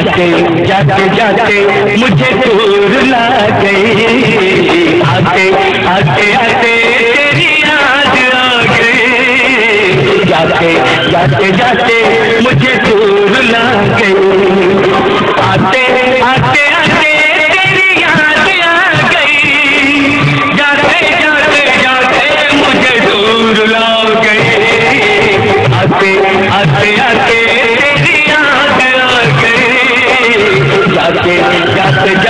जाते जाते जाते मुझे दूर ला गई आते आते आते तेरी याद आ गई जाते जाते जाते Cate, cate, cate.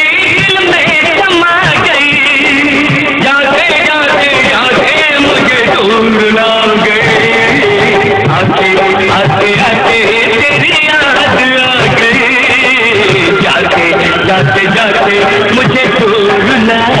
से मुझे दूर लाए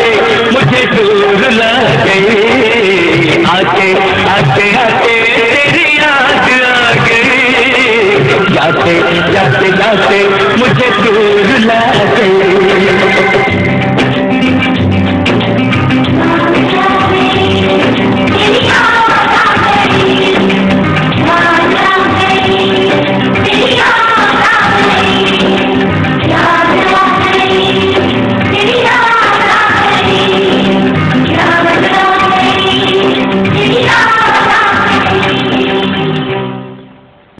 आते तेरी याद आ गई। जाते जाते जाते मुझे दूर ला गई।